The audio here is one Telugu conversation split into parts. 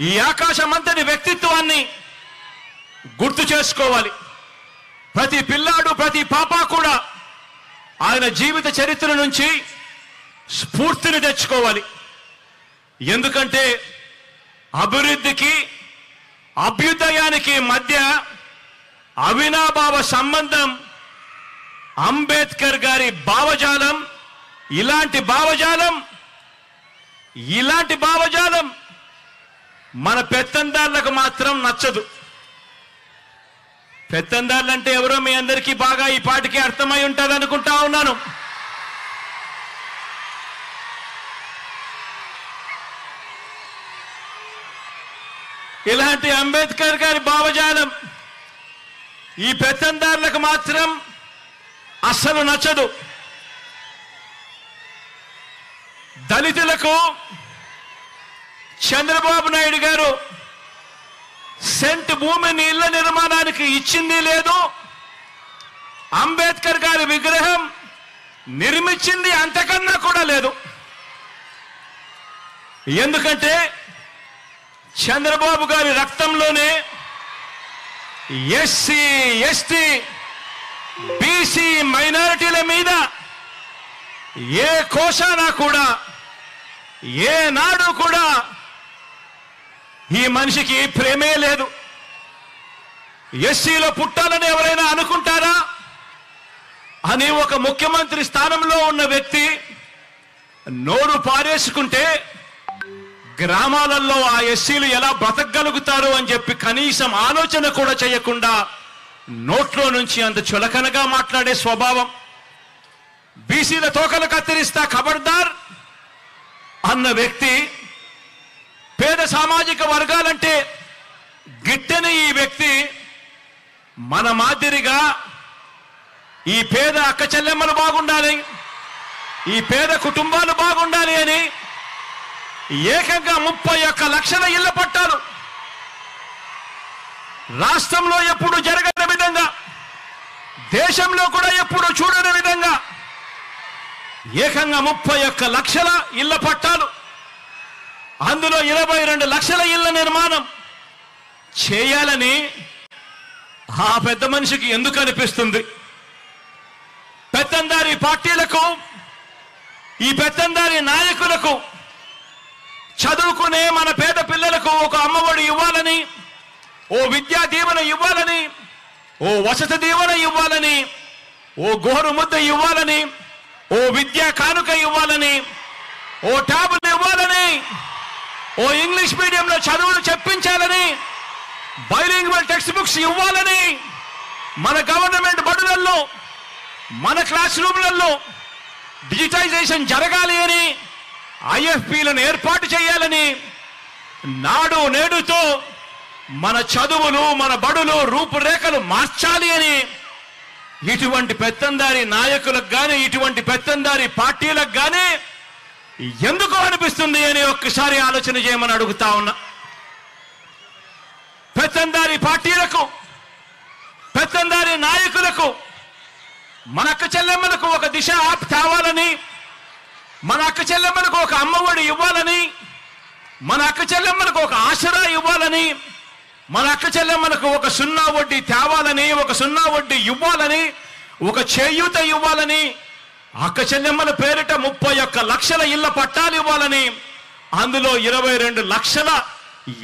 ఈ ఆకాశమంతటి వ్యక్తిత్వాన్ని గుర్తు చేసుకోవాలి. ప్రతి పిల్లాడు ప్రతి పాప కూడా ఆయన జీవిత చరిత్ర నుంచి స్ఫూర్తిని తెచ్చుకోవాలి. ఎందుకంటే అభివృద్ధికి అభ్యుదయానికి మధ్య అవినాభావ సంబంధం అంబేద్కర్ గారి భావజాలం ఇలాంటి భావజాలం ఇలాంటి భావజాలం మన పెత్తందారులకు మాత్రం నచ్చదు. పెత్తందారులు అంటే ఎవరో మీ అందరికీ బాగా ఈ పాటికి అర్థమై ఉంటుంది అనుకుంటా ఉన్నాను. ఇలాంటి అంబేద్కర్ గారి భావజాలం ఈ పెత్తందారులకు మాత్రం అస్సలు నచ్చదు. దళితులకు చంద్రబాబు నాయుడు గారు సెంట్ భూమిని ఇళ్ళ నిర్మాణానికి ఇచ్చింది లేదు. అంబేద్కర్ గారి విగ్రహం నిర్మించింది అంతకన్నా కూడా లేదు. ఎందుకంటే చంద్రబాబు గారి రక్తంలోనే ఎస్సీ ఎస్టీ బీసీ మైనారిటీల మీద ఏ కోశానా కూడా ఏ నాడు కూడా ఈ మనిషికి ప్రేమే లేదు. ఎస్సీలో పుట్టాలని ఎవరైనా అనుకుంటారా? అని ఒక ముఖ్యమంత్రి స్థానంలో ఉన్న వ్యక్తి నోరు పారేసుకుంటే గ్రామాలలో ఆ ఎస్సీలు ఎలా బ్రతకగలుగుతారు అని చెప్పి కనీసం ఆలోచన కూడా చేయకుండా నోట్లో నుంచి అంత చులకనగా మాట్లాడే స్వభావం. బీసీల తోకలు కత్తిరిస్తా ఖబర్దార్ అన్న వ్యక్తి సామాజిక వర్గాలంటే గిట్టని ఈ వ్యక్తి మన మాదిరిగా ఈ పేద అక్క చెల్లెమ్మలు బాగుండాలి ఈ పేద కుటుంబాలు బాగుండాలి అని ఏకంగా ముప్పై ఒక్క లక్షల ఇళ్ళ పట్టాలు రాష్ట్రంలో ఎప్పుడు జరగని విధంగా దేశంలో కూడా ఎప్పుడు చూడని విధంగా ఏకంగా ముప్పై ఒక్క లక్షల ఇళ్ళ పట్టాలు అందులో ఇరవై రెండు లక్షల ఇళ్ళ నిర్మాణం. చేయాలని ఆ పెద్ద మనిషికి ఎందుకు అనిపిస్తుంది? పెత్తందారి పార్టీలకు ఈ పెత్తందారి నాయకులకు చదువుకునే మన పేద పిల్లలకు ఒక అమ్మఒడి ఇవ్వాలని ఓ విద్యా దీవెన ఇవ్వాలని ఓ వసతి దీవెన ఇవ్వాలని ఓ గోరు ముద్ద ఇవ్వాలని ఓ విద్యా కానుక ఇవ్వాలని ఓ ట్యాబులు ఇవ్వాలని ఓ ఇంగ్లీష్ మీడియంలో చదువులు చెప్పించాలని బైలింగ్వల్ టెక్స్ట్ బుక్స్ ఇవ్వాలని మన గవర్నమెంట్ బడులలో మన క్లాస్ రూమ్లలో డిజిటైజేషన్ జరగాలి అని ఐఎఫ్పీలను ఏర్పాటు చేయాలని నాడు నేడుతో మన చదువులు మన బడులు రూపురేఖలు మార్చాలి అని ఇటువంటి పెత్తందారి నాయకులకు కానీ ఇటువంటి పెత్తందారి పార్టీలకు కానీ ఎందుకు అనిపిస్తుంది అని ఒక్కసారి ఆలోచన చేయమని అడుగుతా ఉన్నా. పెత్తందారి పార్టీలకు పెత్తందారి నాయకులకు మన అక్క చెల్లెమ్మలకు ఒక దిశ ఆప్ తేవాలని మన అక్క చెల్లెమ్మలకు ఒక అమ్మఒడి ఇవ్వాలని మన అక్క చెల్లెమ్మలకు ఒక ఆసరా ఇవ్వాలని మన అక్క చెల్లెమ్మలకు ఒక సున్నా వడ్డీ తేవాలని ఒక సున్నా వడ్డీ ఇవ్వాలని ఒక చేయూత ఇవ్వాలని అక్కచెల్లెమ్మల పేరిట ముప్పై ఒక్క లక్షల ఇళ్ళ పట్టాలు ఇవ్వాలని అందులో ఇరవై రెండు లక్షల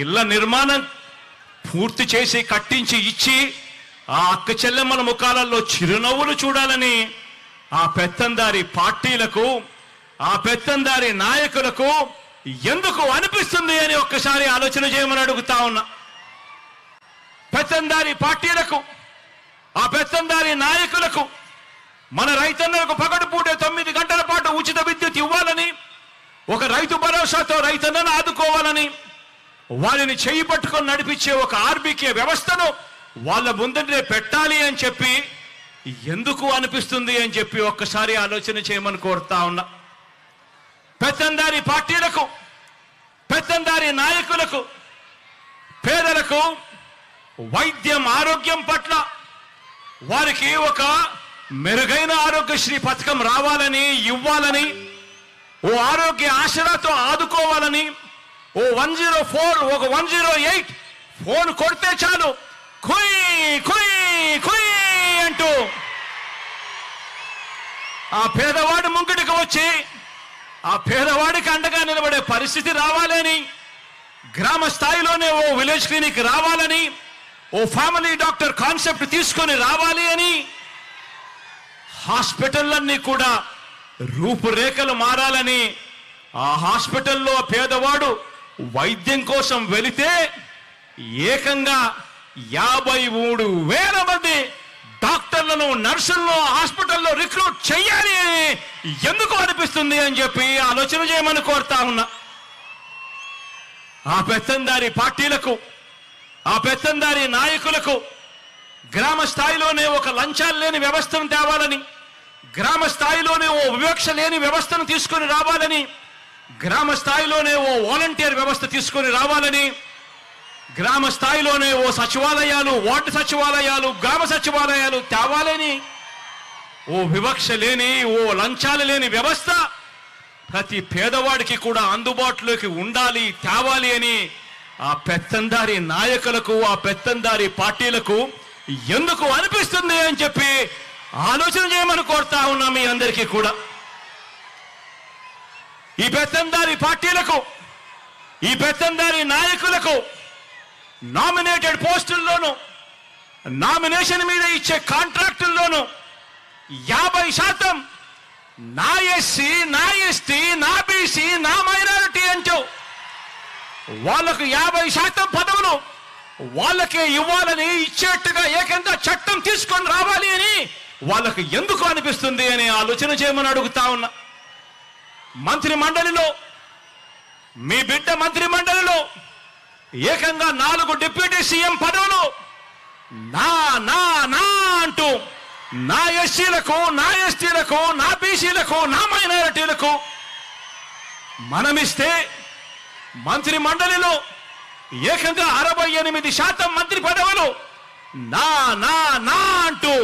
ఇళ్ళ నిర్మాణం పూర్తి చేసి కట్టించి ఇచ్చి ఆ అక్క చెల్లెమ్మల ముఖాలలో చిరునవ్వులు చూడాలని ఆ పెత్తందారి పార్టీలకు ఆ పెత్తందారి నాయకులకు ఎందుకు అనిపిస్తుంది అని ఒక్కసారి ఆలోచన చేయమని అడుగుతా ఉన్నా. పెత్తందారి పార్టీలకు ఆ పెత్తందారి నాయకులకు మన రైతన్నలకు పగడుపూటే తొమ్మిది గంటల పాటు ఉచిత విద్యుత్ ఇవ్వాలని ఒక రైతు భరోసాతో రైతన్నను ఆదుకోవాలని వారిని చేయి పట్టుకొని నడిపించే ఒక ఆర్బీకే వ్యవస్థను వాళ్ళ ముందరే పెట్టాలి అని చెప్పి ఎందుకు అనిపిస్తుంది అని చెప్పి ఒక్కసారి ఆలోచన చేయమని కోరుతా ఉన్నా. పెత్తందారి పార్టీలకు పెత్తందారి నాయకులకు పేదలకు వైద్యం ఆరోగ్యం పట్ల వారికి ఒక మెరుగైన ఆరోగ్యశ్రీ పథకం రావాలని ఇవ్వాలని ఓ ఆరోగ్య ఆశలతో ఆదుకోవాలని ఓ వన్ జీరో ఫోర్ ఒక వన్ జీరో ఎయిట్ ఫోన్ కొడితే చాలు. కుయ్ కుయ్ కుయ్ అంటూ ఆ పేదవాడి ముంగిటికి వచ్చి ఆ పేదవాడికి అండగా నిలబడే పరిస్థితి రావాలని గ్రామ స్థాయిలోనే ఓ విలేజ్ క్లినిక్ రావాలని ఓ ఫ్యామిలీ డాక్టర్ కాన్సెప్ట్ తీసుకొని రావాలి అని హాస్పిటల్లన్నీ కూడా రూపురేఖలు మారాలని ఆ హాస్పిటల్లో పేదవాడు వైద్యం కోసం వెళితే ఏకంగా యాభై మూడు వేల మంది డాక్టర్లను నర్సులను హాస్పిటల్లో రిక్రూట్ చేయాలి అని ఎందుకు అనిపిస్తుంది అని చెప్పి ఆలోచన చేయమని కోరుతా ఉన్నా. ఆ పెత్తందారి పార్టీలకు ఆ పెత్తందారి నాయకులకు గ్రామ స్థాయిలోనే ఒక లంచాలు లేని వ్యవస్థను తేవాలని గ్రామ స్థాయిలోనే ఓ వివక్ష లేని వ్యవస్థను తీసుకొని రావాలని గ్రామ స్థాయిలోనే ఓ వాలంటీర్ వ్యవస్థ తీసుకొని రావాలని గ్రామ స్థాయిలోనే ఓ సచివాలయాలు వార్డు సచివాలయాలు గ్రామ సచివాలయాలు తేవాలని ఓ వివక్ష లేని ఓ లంచాలు లేని వ్యవస్థ ప్రతి పేదవాడికి కూడా అందుబాటులోకి ఉండాలి తేవాలి అని ఆ పెత్తందారి నాయకులకు ఆ పెత్తందారి పార్టీలకు ఎందుకు అనిపిస్తుంది అని చెప్పి ఆలోచన చేయమని కోరుతా ఉన్నా మీ అందరికీ కూడా. ఈ పెత్తందారి పార్టీలకు ఈ పెత్తందారి నాయకులకు నామినేటెడ్ పోస్టుల్లోనూ నామినేషన్ మీద ఇచ్చే కాంట్రాక్టుల్లోనూ యాభై శాతం నా ఎస్సీ నా ఎస్టీ నా బీసీ నా మైనారిటీ అంటూ వాళ్ళకు యాభై శాతం పదవులు వాళ్ళకే ఇవ్వాలని ఇచ్చేట్టుగా ఏకంగా చట్టం తీసుకొని రావాలి అని వాళ్ళకు ఎందుకు అనిపిస్తుంది అనే ఆలోచన చేయమని అడుగుతా ఉన్నా. మంత్రి మండలిలో మీ బిడ్డ మంత్రి మండలిలో ఏకంగా నాలుగు డిప్యూటీ సీఎం పదవులు నా నా నా అంటూ నా ఎస్సీలకు నా ఎస్టీలకు నా బీసీలకు నా మైనారిటీలకు మనమిస్తే మంత్రి మండలిలో ఏకంగా అరవై ఎనిమిది శాతం మంత్రి పదవులు నా నా నా అంటూ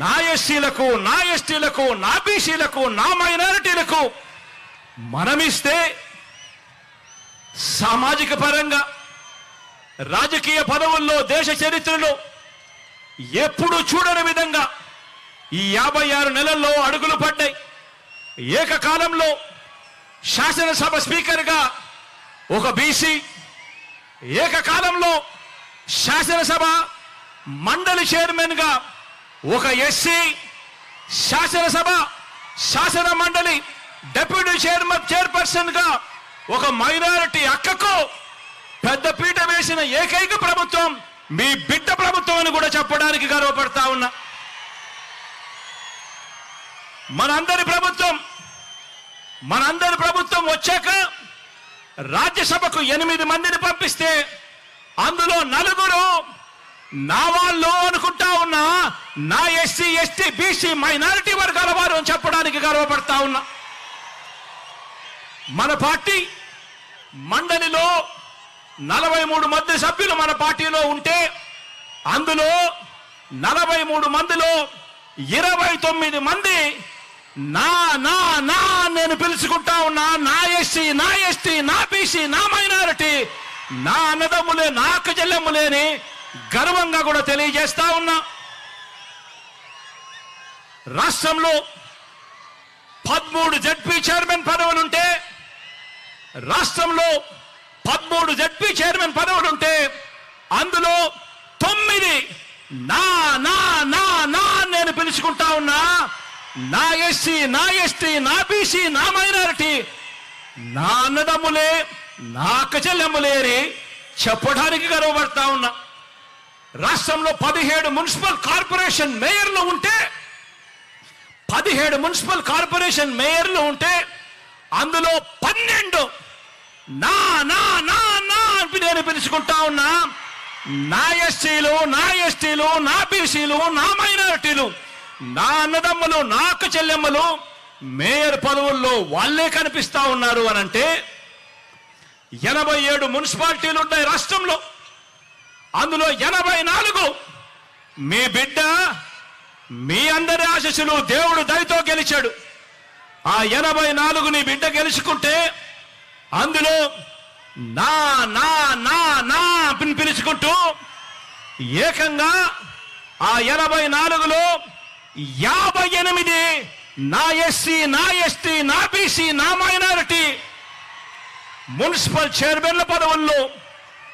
నా ఎస్సీలకు నా ఎస్టీలకు నా బీసీలకు నా మైనారిటీలకు మనమిస్తే సామాజిక పరంగా రాజకీయ పదవుల్లో దేశ చరిత్రలో ఎప్పుడు చూడని విధంగా ఈ యాభై ఆరు నెలల్లో అడుగులు పడ్డాయి. ఏకకాలంలో శాసనసభ స్పీకర్గా ఒక బీసీ ఏకకాలంలో శాసనసభ మండలి చైర్మన్గా ఒక ఎస్సీ శాసనసభ శాసన మండలి డెప్యూటీ చైర్మన్ చైర్పర్సన్గా ఒక మైనారిటీ అక్కకు పెద్ద పీట వేసిన ఏకైక ప్రభుత్వం మీ బిడ్డ ప్రభుత్వం అని కూడా చెప్పడానికి గర్వపడతా ఉన్నా. మనందరి ప్రభుత్వం మనందరి ప్రభుత్వం వచ్చాక రాజ్యసభకు ఎనిమిది మందిని పంపిస్తే అందులో నలుగురు నా వాళ్ళు అనుకుంటా ఉన్నా నా ఎస్సీ ఎస్టీ బీసీ మైనారిటీ వర్గాల వారు అని చెప్పడానికి గర్వపడతా ఉన్నా. మన పార్టీ మండలిలో నలభై మూడు మంది సభ్యులు మన పార్టీలో ఉంటే అందులో నలభై మూడు మందిలో ఇరవై తొమ్మిది మంది నా నా నా నేను పిలుచుకుంటా ఉన్నా నా ఎస్సీ నా ఎస్టీ నా బీసీ నా మైనారిటీ నా అన్నదమ్ములే నా అక్క చెల్లెమ్ములేని గర్వంగా కూడా తెలియజేస్తా ఉన్నా. రాష్ట్రంలో పదమూడు జడ్పీ చైర్మన్ పదవులుంటే రాష్ట్రంలో పదమూడు జడ్పీ చైర్మన్ పదవులుంటే అందులో తొమ్మిది నా నా నా నా నేను పిలుచుకుంటా ఉన్నా. నా ఎస్సీ నా ఎస్టీ నా బీసీ నా మైనారిటీ నా అన్నదమ్ములే నా అక్క చెప్పడానికి గర్వపడతా ఉన్నా. రాష్ట్రంలో పదిహేడు మున్సిపల్ కార్పొరేషన్ మేయర్లు ఉంటే పదిహేడు మున్సిపల్ కార్పొరేషన్ మేయర్లు ఉంటే అందులో పన్నెండు నా నా నా నా అని నేను పిలుచుకుంటా ఉన్నా. నా ఎస్టీలు నా ఎస్టీలు నా బీసీలు నా మైనారిటీలు నా అన్నదమ్ములు నా అక్క చెల్లెమ్మలు మేయర్ పదవుల్లో వాళ్ళే కనిపిస్తా ఉన్నారు అని అంటే ఎనభై ఏడు మున్సిపాలిటీలు ఉన్నాయి రాష్ట్రంలో. అందులో ఎనభై నాలుగు మీ బిడ్డ మీ అందరి ఆశస్సులు దేవుడు దయతో గెలిచాడు. ఆ ఎనభై నాలుగు నీ బిడ్డ గెలుచుకుంటే అందులో నా నా నా నా అని పిలుచుకుంటూ ఏకంగా ఆ ఎనభై నాలుగులో యాభై ఎనిమిది నా ఎస్సీ నా ఎస్టీ నా బీసీ నా మైనారిటీ మున్సిపల్ చైర్మన్ల పదవుల్లో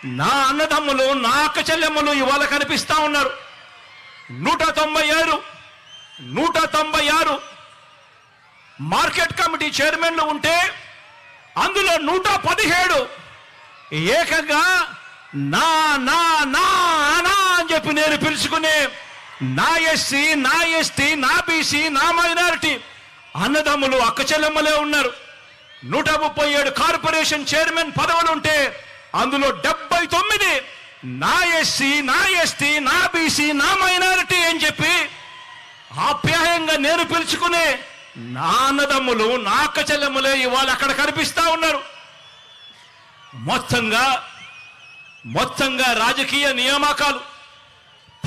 నా అన్నదమ్ములు నా అక్క చెల్లెమ్మలు ఇవాళ కనిపిస్తా ఉన్నారు. నూట తొంభై ఆరు నూట తొంభై ఆరు మార్కెట్ కమిటీ చైర్మన్లు ఉంటే అందులో నూట పదిహేడు ఏకంగా నా నా నా నా అని చెప్పి నేను పిలుచుకునే నా ఎస్సీ నా ఎస్టీ నా బీసీ నా మైనారిటీ అన్నదమ్ములు అక్క చెల్లెమ్మలే ఉన్నారు. నూట ముప్పై ఏడు కార్పొరేషన్ చైర్మన్ పదవులు ఉంటే అందులో డెబ్బై తొమ్మిది నా ఎస్సీ నా ఎస్టీ నా బీసీ నా మైనారిటీ అని చెప్పి ఆప్యాయంగా నేను పిలుచుకునే నా అన్నదమ్ములు నా ఇవాళ అక్కడ కనిపిస్తా ఉన్నారు. మొత్తంగా మొత్తంగా రాజకీయ నియామకాలు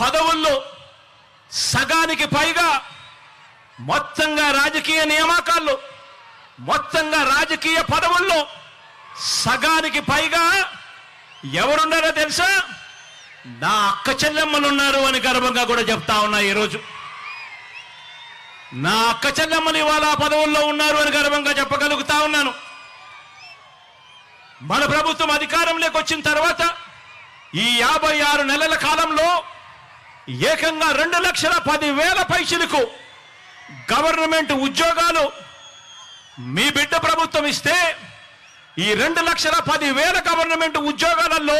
పదవుల్లో సగానికి పైగా మొత్తంగా రాజకీయ నియామకాల్లో మొత్తంగా రాజకీయ పదవుల్లో సగానికి పైగా ఎవరున్నారో తెలుసా? నా అక్క చెల్లెమ్మలు ఉన్నారు అని గర్వంగా కూడా చెప్తా ఉన్నా ఈరోజు. నా అక్క చెల్లెమ్మలు ఇవాళ పదవుల్లో ఉన్నారు అని గర్వంగా చెప్పగలుగుతా ఉన్నాను. మన ప్రభుత్వం అధికారంలోకి వచ్చిన తర్వాత ఈ యాభై ఆరు నెలల కాలంలో ఏకంగా రెండు లక్షల పది వేల పైసలకు గవర్నమెంట్ ఉద్యోగాలు మీ బిడ్డ ప్రభుత్వం ఇస్తే ఈ రెండు లక్షల పది వేల గవర్నమెంట్ ఉద్యోగాలలో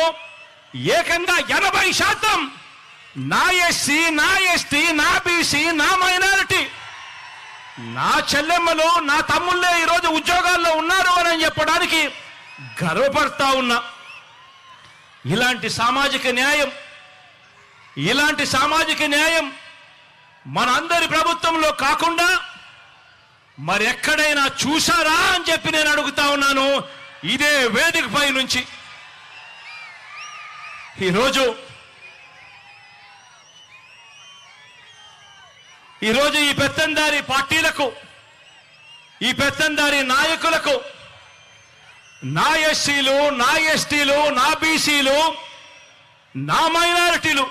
ఏకంగా ఎనభై శాతం నా ఎస్సీ నా ఎస్టీ నా బీసీ నా మైనారిటీ. నా చెల్లెమ్మలు నా తమ్ముళ్ళే ఈరోజు ఉద్యోగాల్లో ఉన్నారు అని చెప్పడానికి గర్వపడతా ఉన్నా. ఇలాంటి సామాజిక న్యాయం ఇలాంటి సామాజిక న్యాయం మనందరి ప్రభుత్వంలో కాకుండా మరెక్కడైనా చూశారా అని చెప్పి నేను అడుగుతా ఉన్నాను. ఇదే వేదికపై నుంచి ఈరోజు ఈరోజు ఈ పెత్తందారి పార్టీలకు ఈ పెత్తందారి నాయకులకు నా ఎస్సీలు నా ఎస్టీలు నా బీసీలు నా మైనారిటీలు